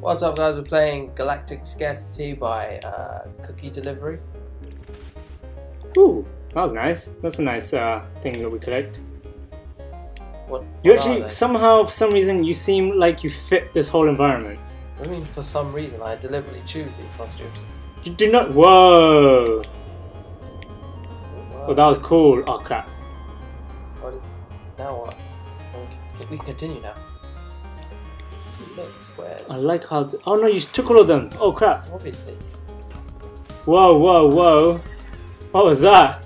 What's up, guys? We're playing Galactic Scarcity by uh, Cookie Delivery. Ooh, that was nice. That's a nice uh, thing that we collect. What? You what actually, somehow, for some reason, you seem like you fit this whole environment. I mean, for some reason, I deliberately choose these costumes. You do not. Whoa! Oh, that was cool. Oh crap. What now what? We can continue now. Squares. I like how. oh no, you took all of them. Oh crap. Obviously. Whoa, whoa, whoa. What was that?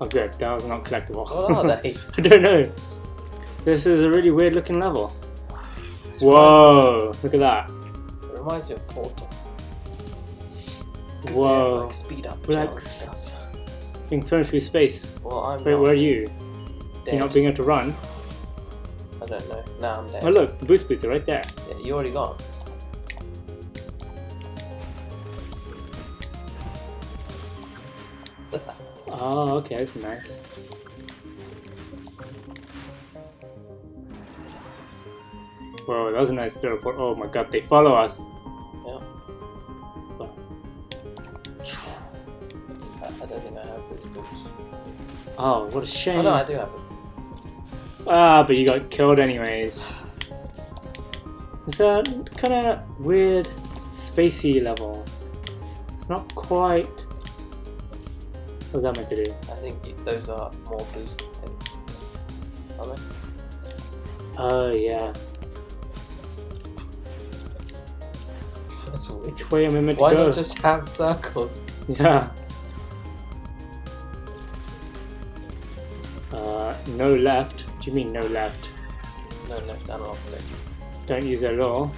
Oh good, that was not collectible. What are they? I don't know. This is a really weird looking level. This Whoa, look at that. It reminds me of Portal. they have, Whoa. like speed up But gel and that's- stuff. Being thrown through space. Well, I'm Wait, where are you? dead. You're not being able to run. Don't know. Now I'm dead. Oh look, the boost boots are right there. Yeah, you already gone. Oh, okay, that's nice. Whoa, that was a nice little port. Oh my god, they follow us. Yeah. I, I don't think I have these boots. Oh, what a shame. Oh no, I do have them. Ah, but you got killed anyways. It's a kind of weird, spacey level. It's not quite. What's that meant to do? I think those are more boost things. Are they? Oh yeah. That's weird. Which way am I meant to go? Why not just have circles? Yeah. No left. What do you mean no left? No left analog stick. Don't use it at all.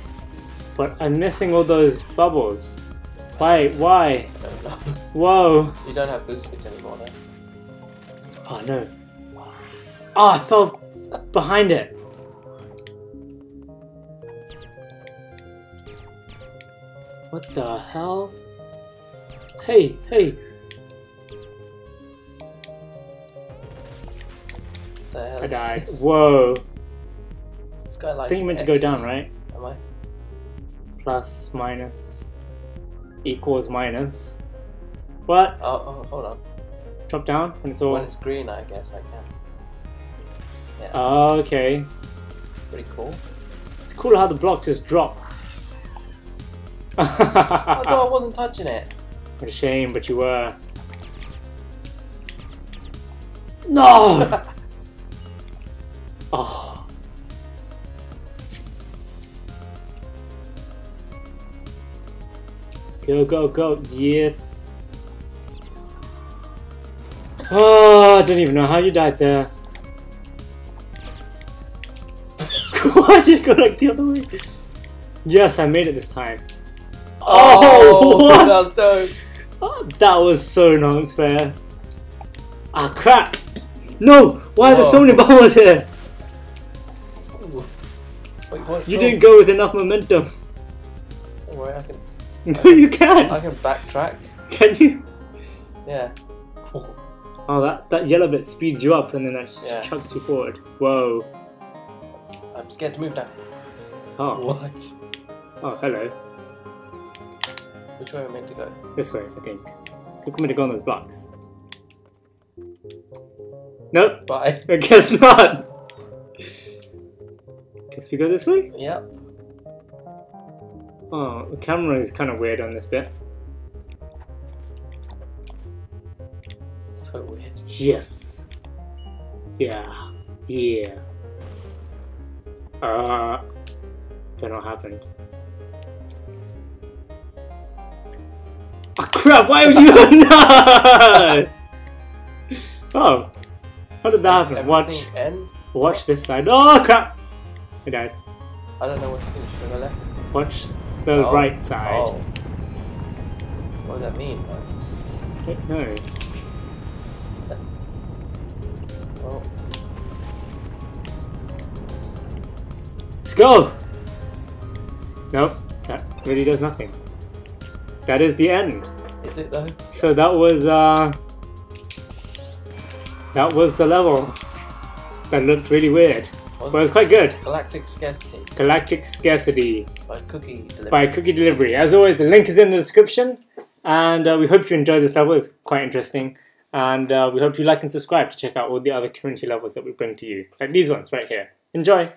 But I'm missing all those bubbles. Why? Why? I don't know. Whoa! you don't have boost boots anymore, though. Oh no. Oh, I fell behind it. What the hell? Hey, hey. The hell I died. This? Whoa. This guy I think you meant to go down, right? Am I? Plus, minus, equals minus. What? Oh, oh, hold on. Drop down when it's all. When it's green, I guess I can. Yeah, Oh, okay. it's pretty cool. It's cool how the blocks just drop. I oh, thought I wasn't touching it. What a shame, but you were. No! oh. Go, go, go. Yes. Oh, I don't even know how you died there. Why did you go like the other way? Yes, I made it this time. Oh, what? That was. Oh, that was so not fair. Ah, crap! No! Why are there so many bubbles here? Wait, what? You didn't go with enough momentum. Don't worry, I can. No, you can't! can backtrack. Can you? Yeah. Oh, that, that yellow bit speeds you up and then that just Yeah. chucks you forward. Whoa. I'm scared to move now. Oh, What? oh, hello. Which way am I meant to go? This way, I think. I think we're meant to go on those blocks. Nope, Bye. I guess not. Guess we go this way? Yep. Oh, the camera is kind of weird on this bit. So weird. Yes. Yeah. Yeah. Uh. Don't know what happened. Oh crap! Why are you no? Oh, how did that happen? Everything Watch, ends. watch this side. Oh crap! I died. I don't know what's to do. Should I left? Watch the Oh. right side. Oh. What does that mean? don't know. Oh. Let's go! Nope, that really does nothing. That is the end. Is it though? So that was uh that was the level. That looked really weird. What was but it was quite good. Galactic Scarcity Galactic Scarcity by Cookie Delivery. by Cookie Delivery. As always, the link is in the description, and uh, we hope you enjoyed this level. It's quite interesting, and uh, we hope you like and subscribe to check out all the other community levels that we bring to you, like these ones right here. Enjoy!